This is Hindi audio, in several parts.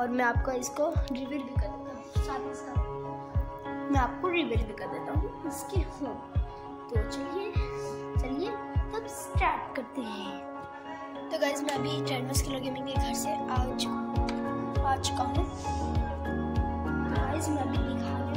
और मैं आपका इसको रिवील भी कर देता हूँ। साथ ही साथ मैं आपको रिवील भी कर देता हूँ इसके होम तो चलिए चलिए, तब स्टार्ट करते हैं। तो गाइज़ मैं अभी ट्रेडमस किलो गेमिंग के घर से आ चुका आ चुका हूँ। गाइज़ मैं अभी दिखाने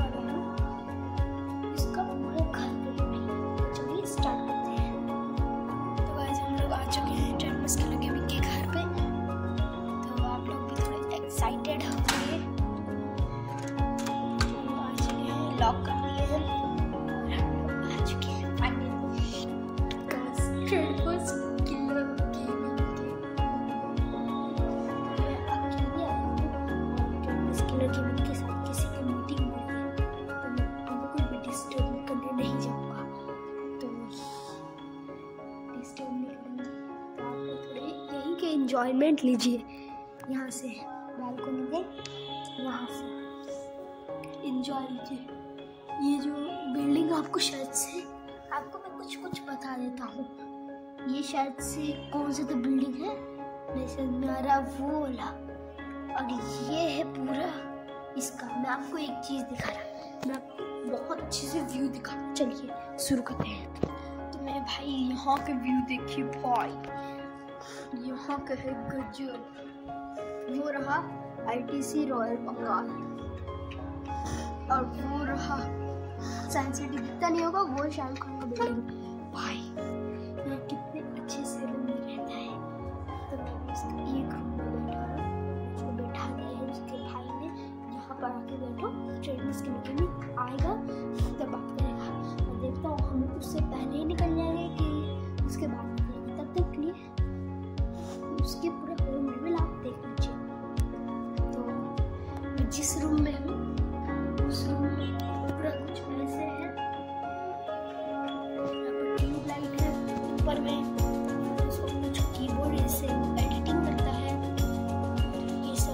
करूँगी तो आप लोग थोड़े यहीं के इंजॉयमेंट लीजिए यहाँ से बालकोनी के वहाँ से इंजॉय लीजिए ये जो बिल्डिंग आपको शायद से, आपको मैं कुछ कुछ बता देता हूँ। ये शायद से कौन सी तो बिल्डिंग है? में आ रहा वो वाला। और ये है पूरा इसका। मैं आपको एक चीज़ दिखा रहा मैं आपको बहुत अच्छे से व्यू दिखा चलिए, शुरू करते हैं। तो मेरे भाई, यहाँ के व्यू देखिए भाई। यहाँ का है गजब। वो रहा आईटीसी रॉयल बंगाल और वो रहा। साइंस सिटी दिखता नहीं होगा, वो शाहरुख खान का भाई ये कितने अच्छे से रूम में रहता है। तो मैंने एक रूम में बैठा उसको बैठा दिया है उसके भाई ने, यहाँ पर आके बैठो। आएगा, तब बात करेगा। मैं देखता हूँ, हम उससे पहले ही निकल जाएँगे कि उसके बाद तब तक लिए उसके पूरे होम आप देख लीजिए तो जिस रूम में ऊपर में Thank ऐसे एडिटिंग करता है।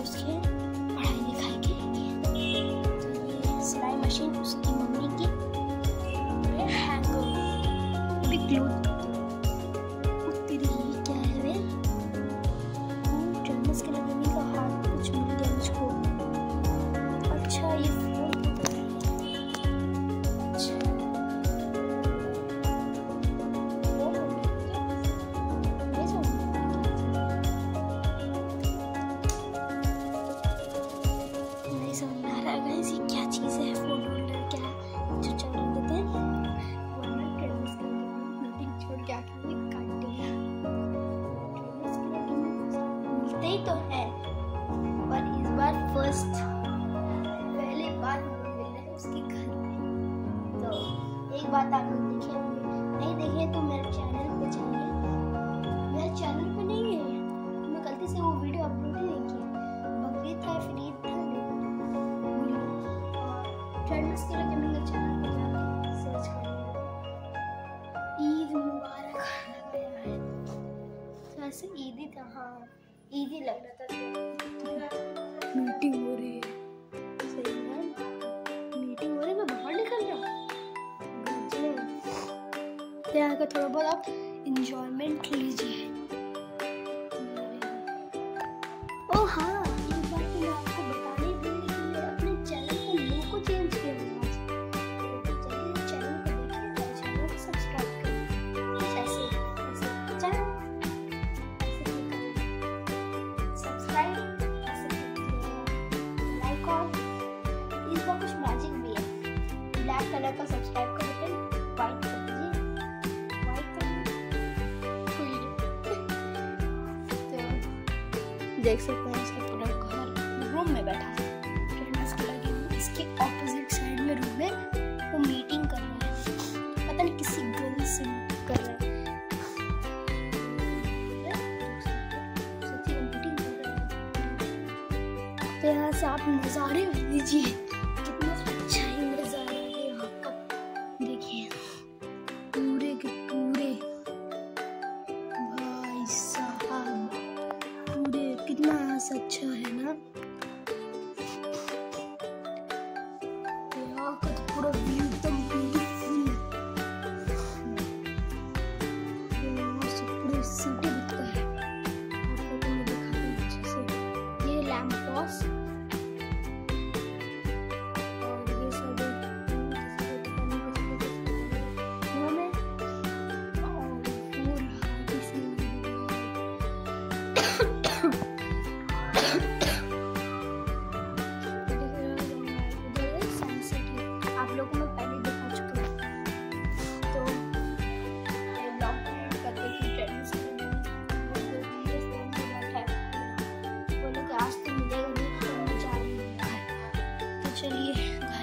उसके पढ़ाई लिखाई के तो मशीन उसकी मम्मी की। क्लोथ लिए मिलते ही तो है। पर इस बार फ़र्स्ट पहली बार हम लोग मिल रहे हैं उसके घर पे। तो एक बात आप लोग देखिए, नहीं देखे तो मेरे चैनल पे जाइए। मेरे चैनल पे नहीं है मैं गलती से वो वीडियो अपलोड ही नहीं किया। बकरीद था, फिर ईद था ट्रेंड्स के लिए मेरे चैनल पे जाके सर्च करिए ईद मुबारक। तो ऐसे ईद ही था हाँ। ही लग रहा था मीटिंग हो रही है। सही है। मीटिंग हो रही है मैं बाहर निकल रहा हूँ। यहाँ का थोड़ा बहुत आप इंजॉयमेंट लीजिए। ओ हाँ। कलर का सब्सक्राइब का बटन व्हाइट तो देख सकते हैं इसका पूरा घर रूम में बैठा है। ट्रेनर्स के लगे हुए इसके ऑपोजिट साइड में रूम है वो मीटिंग कर रहा है। पता नहीं किसी गर्ल से में कर रहा है। तो यहाँ से आप नज़ारे लीजिए। podcast. 嗯。